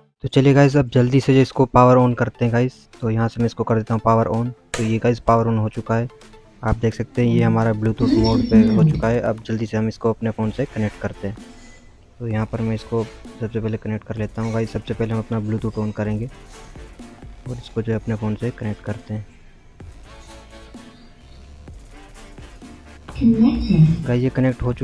तो चलिए गाइस अब जल्दी से जो इसको पावर ऑन करते हैं गाइस तो यहाँ से मैं इसको कर देता हूँ पावर ऑन तो ये गाइस पावर ऑन हो चुका है। आप देख सकते हैं ये हमारा ब्लूटूथ मोड पे हो चुका है। अब जल्दी से हम इसको अपने फ़ोन से कनेक्ट करते हैं। तो यहाँ पर मैं इसको सबसे पहले कनेक्ट कर लेता हूँ गाइस सबसे पहले हम अपना ब्लूटूथ ऑन करेंगे और इसको जो है अपने फ़ोन से कनेक्ट करते हैं। गाइस ये कनेक्ट हो चुका